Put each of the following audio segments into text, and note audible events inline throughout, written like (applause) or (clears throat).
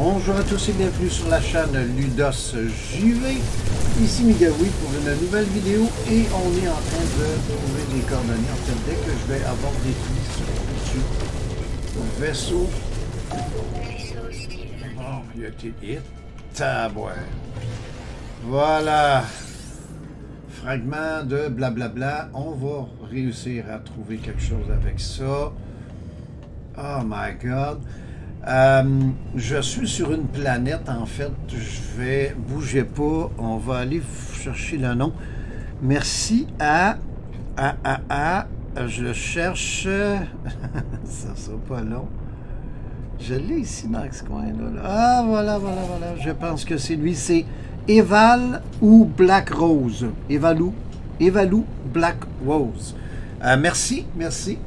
Bonjour à tous et bienvenue sur la chaîne Ludos JV. Ici Migaoui pour une nouvelle vidéo et on est en train de trouver des coordonnées. En fait, dès que je vais avoir des dessus vaisseau. Bon, il a été hit. Tabouin. Voilà. Fragment de blablabla. On va réussir à trouver quelque chose avec ça. Oh my god. Euh, je suis sur une planète, en fait. Je vais... bouger pas. On va aller chercher le nom. Merci à... À, à. Je cherche... (laughs) ça sera pas long. Je l'ai ici dans ce coin-là. Ah, voilà, voilà, voilà. Je pense que c'est lui. C'est Eval ou Black Rose. Evalou. Evalou Black Rose. Euh, merci, merci.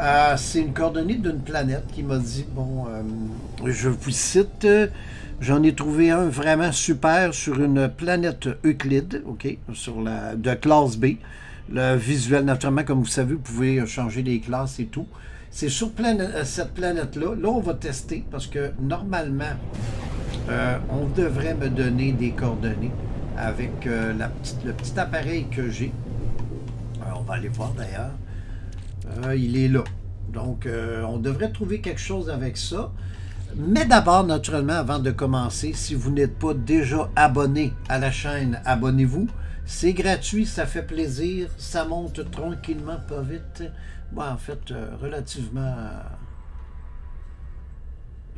Euh, c'est une coordonnée d'une planète qui m'a dit, bon, euh, je vous cite, j'en ai trouvé un vraiment super sur une planète Euclide, OK, sur la, de classe B. Le visuel, naturellement, comme vous savez, vous pouvez changer les classes et tout. C'est sur cette planète-là. Là, on va tester parce que normalement, on devrait me donner des coordonnées avec le petit appareil que j'ai. on va aller voir d'ailleurs. Euh, il est là. Donc, euh, on devrait trouver quelque chose avec ça. Mais d'abord, naturellement, avant de commencer, si vous n'êtes pas déjà abonné à la chaîne, abonnez-vous. C'est gratuit, ça fait plaisir, ça monte tranquillement, pas vite. Bon, en fait, euh, relativement...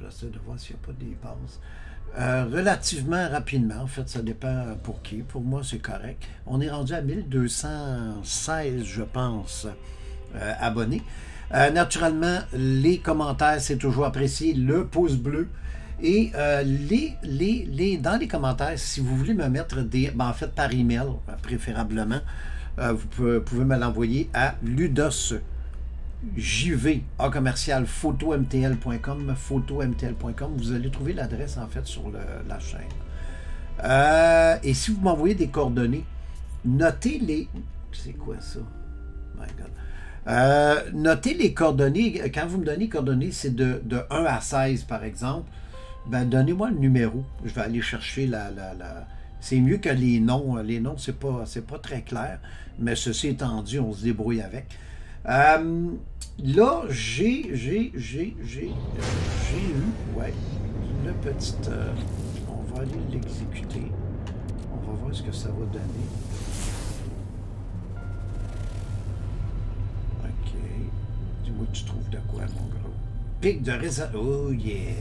J'essaie de voir s'il n'y a pas des bases. relativement rapidement, en fait, ça dépend pour qui. Pour moi, c'est correct. On est rendu à 1216, je pense. Euh, abonnés. Euh, naturellement, les commentaires, c'est toujours apprécié. Le pouce bleu. Et euh, les, les, les, dans les commentaires, si vous voulez me mettre des... Ben, en fait, par email, préférablement, vous pouvez, me l'envoyer à ludos jv a commercial photomtl.com photomtl.com vous allez trouver l'adresse en fait sur la chaîne et si vous m'envoyez des coordonnées notez les c'est quoi ça? My God. Euh, notez les coordonnées. Quand vous me donnez coordonnées, c'est de, 1 à 16, par exemple. Ben, donnez-moi le numéro. Je vais aller chercher la... C'est mieux que les noms. Les noms, c'est pas, pas très clair. Mais ceci étant dit, on se débrouille avec. Euh, là, j'ai, j'ai, j'ai, j'ai, j'ai eu, ouais, le petit... Euh, on va aller l'exécuter. On va voir ce que ça va donner. Tu trouves de quoi, mon gros? Pic de réseau. Oh yeah!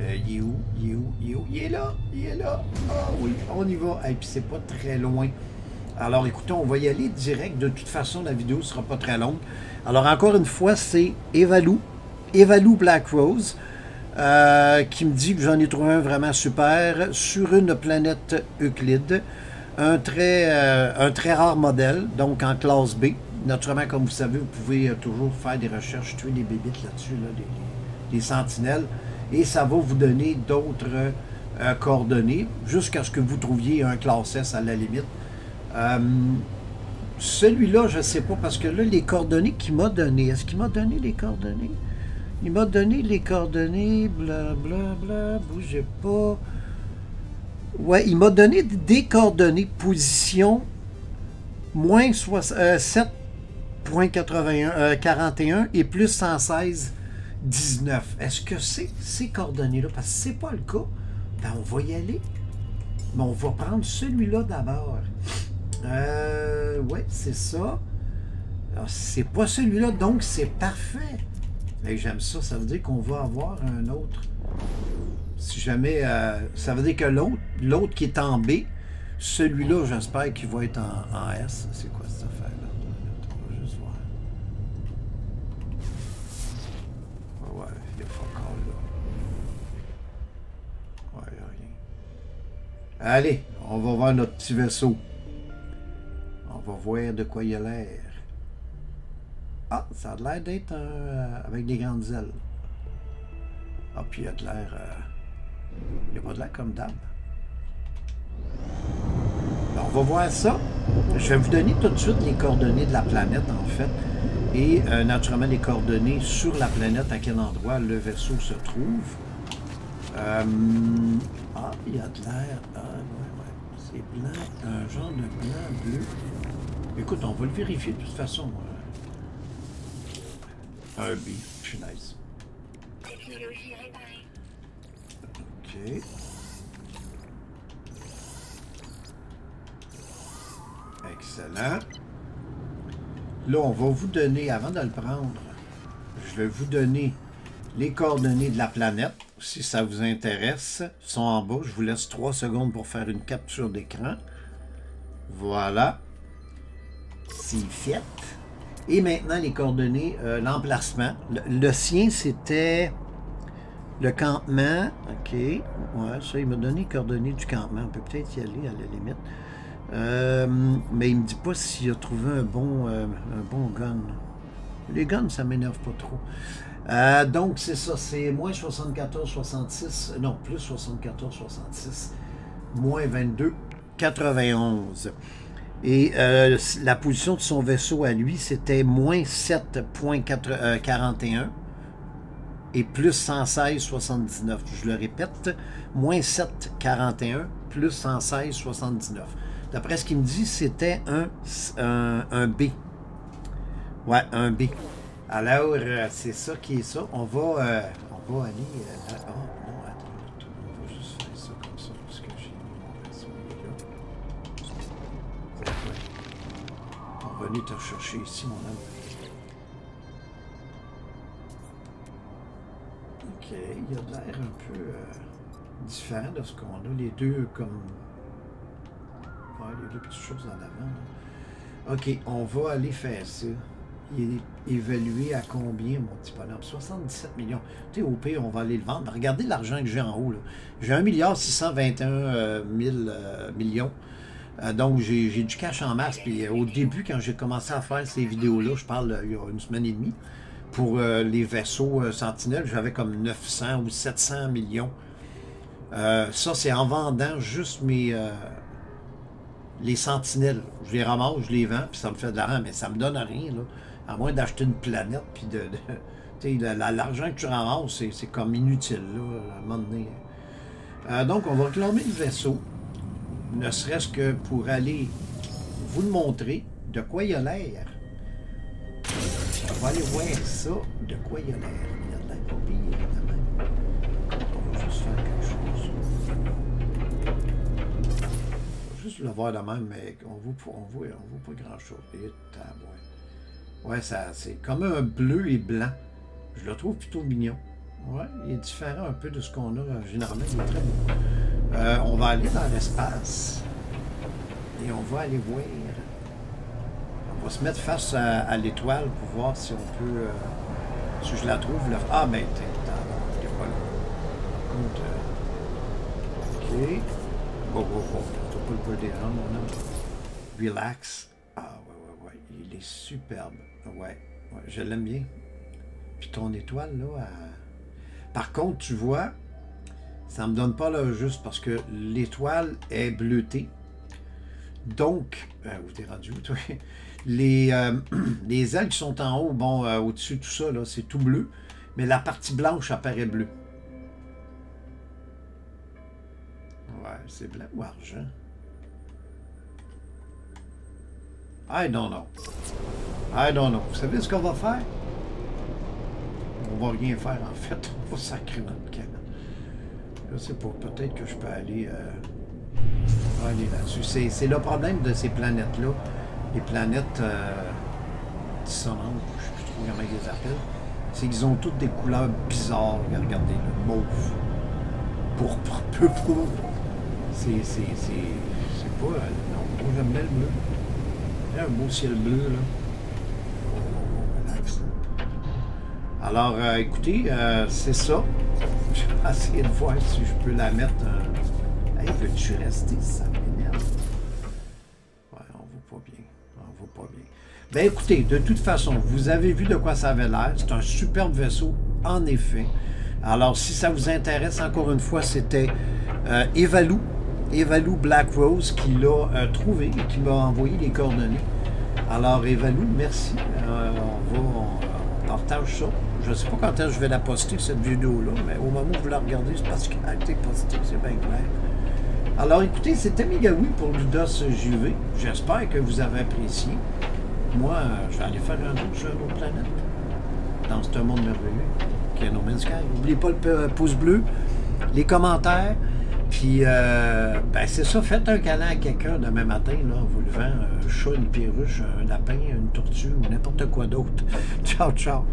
Euh, il est où? Il est où? Il est où? Il est là! Il est là! Ah oui, on y va. Et puis c'est pas très loin. Alors écoutez, on va y aller direct. De toute façon, la vidéo sera pas très longue. Alors encore une fois, c'est Evalou. Evalou Black Rose. Euh, qui me dit que j'en ai trouvé un vraiment super sur une planète Euclide. Un très, euh, un très rare modèle, donc en classe B naturellement, comme vous savez, vous pouvez euh, toujours faire des recherches, tuer des bébites là-dessus, des, sentinelles, et ça va vous donner d'autres euh, coordonnées jusqu'à ce que vous trouviez un classe S à la limite. Euh, celui-là, je ne sais pas, parce que là, les coordonnées qu'il m'a donné, est-ce qu'il m'a donné les coordonnées? Il m'a donné les coordonnées, blablabla, bla, bougez pas. Ouais, il m'a donné des coordonnées position moins 7 41 euh, et plus 116, 19. Est-ce que c'est ces coordonnées-là? Parce que c'est pas le cas. Ben, on va y aller. Mais on va prendre celui-là d'abord. Euh, ouais, c'est ça. C'est pas celui-là, donc c'est parfait. Mais j'aime ça. Ça veut dire qu'on va avoir un autre. Si jamais... Euh, ça veut dire que l'autre, qui est en B, celui-là, j'espère qu'il va être en, en S. C'est quoi cette affaire-là? Allez, on va voir notre petit vaisseau. On va voir de quoi il a l'air. Ah, ça a l'air d'être euh, avec des grandes ailes. Ah, puis il a de l'air... Euh, il a pas de l'air comme d'hab. Ben, on va voir ça. Je vais vous donner tout de suite les coordonnées de la planète, en fait. Et euh, naturellement, les coordonnées sur la planète, à quel endroit le vaisseau se trouve. Euh, ah, il y a de l'air. Ah, ouais, ouais. C'est blanc, un genre de blanc bleu. Écoute, on va le vérifier de toute façon. Un B, je suis nice. Technologie réparée. OK. Excellent. Là, on va vous donner, avant de le prendre, je vais vous donner les coordonnées de la planète, si ça vous intéresse. Sont en bas. Je vous laisse trois secondes pour faire une capture d'écran. Voilà. C'est fait. Et maintenant, les coordonnées, euh, l'emplacement. Le, sien, c'était le campement. OK. Ouais, ça, il m'a donné les coordonnées du campement. On peut peut-être y aller à la limite. Euh, mais il me dit pas s'il a trouvé un bon, euh, un bon gun. Les guns, ça m'énerve pas trop. Euh, donc, c'est ça, c'est moins 74, 66, non, plus 74, 66, moins 22, 91. Et euh, la position de son vaisseau à lui, c'était moins 7.41 et plus 116, 79. Je le répète, moins 7,41 plus 116, 79. D'après ce qu'il me dit, c'était un B. Ouais, un B. Alors, euh, c'est ça qui est ça. On va, euh, on va aller... euh, oh, non, attends, on va juste faire ça comme ça, parce que j'ai mis mon est là. On va venir te chercher ici, mon homme. Ok, il a l'air un peu euh, différent de ce qu'on a. Les deux comme... Ouais, les deux petites choses en avant. là. Ok, on va aller faire ça. Il est évalué à combien, mon petit bonhomme? 77 millions. Tu sais, au pire, on va aller le vendre. Regardez l'argent que j'ai en haut. J'ai 1 milliard 621 euh, mille, euh, millions. Euh, donc, j'ai du cash en masse. Puis euh, au début, quand j'ai commencé à faire ces vidéos-là, je parle euh, il y a une semaine et demie, pour euh, les vaisseaux euh, Sentinelle, j'avais comme 900 ou 700 millions. Euh, ça, c'est en vendant juste mes... euh, les sentinelles. Je les ramasse, je les vends, puis ça me fait de l'argent, mais ça me donne rien, là. À moins d'acheter une planète, puis de... de- (laughs) l'argent que tu ramasses, c'est- comme inutile, là, à un moment donné. Euh, donc, on va réclamer le vaisseau, ne serait-ce que pour aller vous le montrer de quoi il a l'air. On va aller voir ça, de quoi il a l'air. Il a de l'air même. On va juste faire quelque chose. On va juste le voir de même, mais on on voit, on voit pas grand-chose. Ouais, ça, c'est comme un bleu et blanc. Je le trouve plutôt mignon. Ouais, il est différent un peu de ce qu'on a euh, généralement. Il est très beau. On va aller dans l'espace. Et on va aller voir. On va se mettre face à, l'étoile pour voir si on peut. euh, si je la trouve. Là. Ah, ben, t'es pas là. Par euh, ok. Bon, bon, bon. T'as pas le peu des mon homme. Relax. Superbe. Ouais, ouais je l'aime bien. Puis ton étoile, là. Par contre, tu vois, ça me donne pas le juste parce que l'étoile est bleutée. Donc, euh, où rendu, toi? (laughs) Les, euh, (clears throat) les ailes qui sont en haut, bon, euh, au-dessus, tout ça, là, c'est tout bleu. Mais la partie blanche apparaît bleue. Ouais, c'est blanc ou argent? I don't know. I don't know. Vous savez ce qu'on va faire? On va rien faire, en fait. (laughs) On va sacrer notre canne. Je sais pas, peut-être que je peux aller, euh, aller là-dessus. C'est, le problème de ces planètes-là. Les planètes euh, dissonantes, je sais plus trop comment ils les appellent. C'est qu'ils ont toutes des couleurs bizarres. Regardez, le mauve. Pourpre, peu pourpre. C'est, c'est, c'est, c'est pas... euh, non, j'aime bien le bleu. Il y a un beau ciel bleu, là. Oh, oh, oh, relax. Alors, euh, écoutez, euh, c'est ça. Je vais essayer de voir si je peux la mettre. Euh... Veux-tu rester? Ça m'énerve. Ouais, on vaut pas bien. On vaut pas bien. Ben écoutez, de toute façon, vous avez vu de quoi ça avait l'air. C'est un superbe vaisseau, en effet. Alors, si ça vous intéresse, encore une fois, c'était euh, Evalou, Evalou Black Rose qui l'a trouvé et qui m'a envoyé les coordonnées. Alors, Evalou, merci. On va, partage ça. Je ne sais pas quand est-ce que je vais la poster, cette vidéo-là, mais au moment où vous la regardez, c'est parce qu'elle a été postée, c'est bien clair. Alors écoutez, c'était Migaoui pour Ludos JV. J'espère que vous avez apprécié. Moi, euh, je vais aller faire un tour sur une autre planète. Dans ce monde merveilleux qui est No Man's Sky. N'oubliez pas le pouce bleu, les commentaires. Puis, euh, ben c'est ça, faites un câlin à quelqu'un demain matin, là, en vous levant, un chat, une perruche, un lapin, une tortue ou n'importe quoi d'autre. (laughs) ciao, ciao.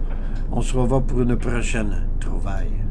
On se revoit pour une prochaine trouvaille.